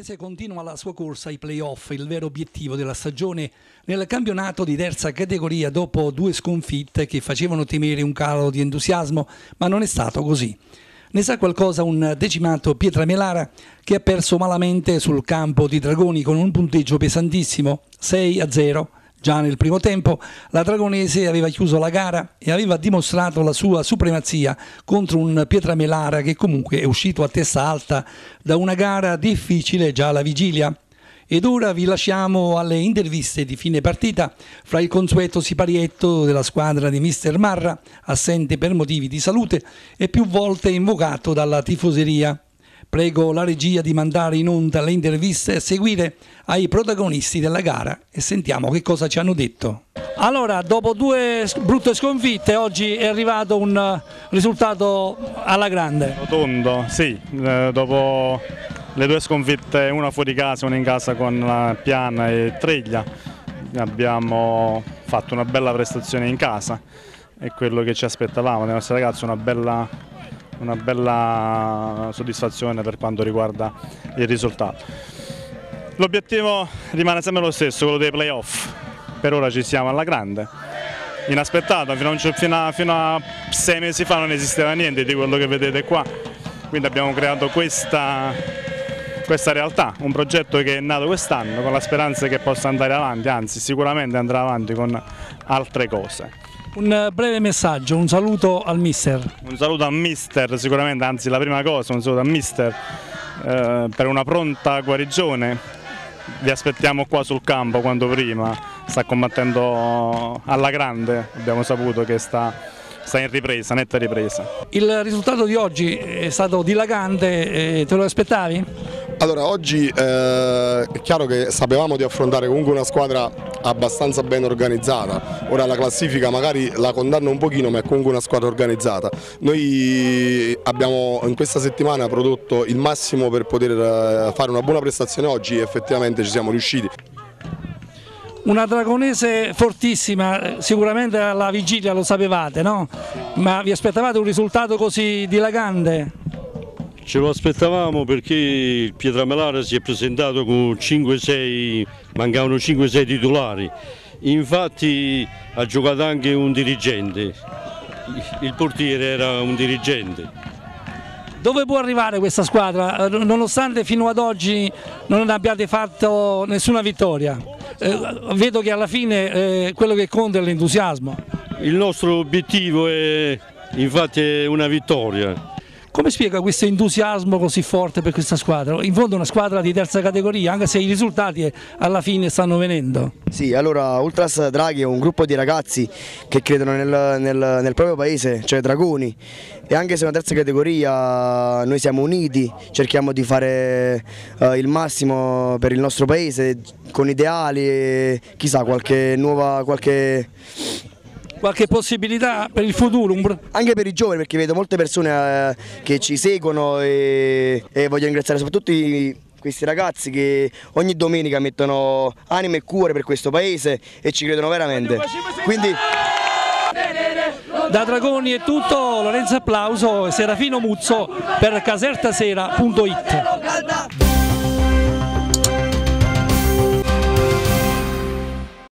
Dragonese continua la sua corsa ai playoff, il vero obiettivo della stagione nel campionato di terza categoria dopo due sconfitte che facevano temere un calo di entusiasmo, ma non è stato così. Ne sa qualcosa un decimato Pietra Melara che ha perso malamente sul campo di Dragoni con un punteggio pesantissimo, 6 a 0 Già nel primo tempo la Dragonese aveva chiuso la gara e aveva dimostrato la sua supremazia contro un Pietramelara che comunque è uscito a testa alta da una gara difficile già alla vigilia. Ed ora vi lasciamo alle interviste di fine partita fra il consueto siparietto della squadra di Mister Marra, assente per motivi di salute e più volte invocato dalla tifoseria. Prego la regia di mandare in onda le interviste e seguire ai protagonisti della gara e sentiamo che cosa ci hanno detto. Allora, dopo due brutte sconfitte, oggi è arrivato un eh, risultato alla grande. Rotondo, sì, eh, dopo le due sconfitte, una fuori casa e una in casa con Piana e Treglia, abbiamo fatto una bella prestazione in casa e quello che ci aspettavamo dai nostri ragazzi, una bella una bella soddisfazione per quanto riguarda il risultato. L'obiettivo rimane sempre lo stesso, quello dei playoff. Per ora ci siamo alla grande. Inaspettato, fino a, fino, a, fino a, sei mesi fa non esisteva niente di quello che vedete qua. Quindi abbiamo creato questa, questa realtà, un progetto che è nato quest'anno con la speranza che possa andare avanti, anzi sicuramente andrà avanti con altre cose. Un breve messaggio, un saluto al mister. Un saluto al mister sicuramente, anzi la prima cosa, un saluto al mister eh, per una pronta guarigione. Vi aspettiamo qua sul campo quanto prima, sta combattendo alla grande, abbiamo saputo che sta, sta in ripresa, netta ripresa. Il risultato di oggi è stato dilagante, te lo aspettavi? Allora, oggi eh, è chiaro che sapevamo di affrontare comunque una squadra abbastanza ben organizzata, ora la classifica magari la condanna un pochino ma è comunque una squadra organizzata. Noi abbiamo in questa settimana prodotto il massimo per poter eh, fare una buona prestazione oggi e effettivamente ci siamo riusciti. Una dragonese fortissima, sicuramente alla vigilia lo sapevate, no? Ma vi aspettavate un risultato così dilagante? Ce lo aspettavamo perché il Pietramelara si è presentato con 5-6, mancavano 5-6 titolari, infatti ha giocato anche un dirigente, il portiere era un dirigente. Dove può arrivare questa squadra, nonostante fino ad oggi non abbiate fatto nessuna vittoria? Eh, vedo che alla fine eh, quello che conta è l'entusiasmo. Il nostro obiettivo è infatti una vittoria. Come spiega questo entusiasmo così forte per questa squadra? In fondo è una squadra di terza categoria, anche se i risultati alla fine stanno venendo. Sì, allora Ultras Draghi è un gruppo di ragazzi che credono nel, nel, nel proprio paese, cioè Dragoni, e anche se è una terza categoria noi siamo uniti, cerchiamo di fare uh, il massimo per il nostro paese, con ideali e chissà qualche nuova... Qualche qualche possibilità per il futuro? Anche per i giovani perché vedo molte persone eh, che ci seguono e, e voglio ringraziare soprattutto i, questi ragazzi che ogni domenica mettono anima e cuore per questo paese e ci credono veramente. Quindi... Da Dragoni è tutto, Lorenzo Applauso e Serafino Muzzo per casertasera.it.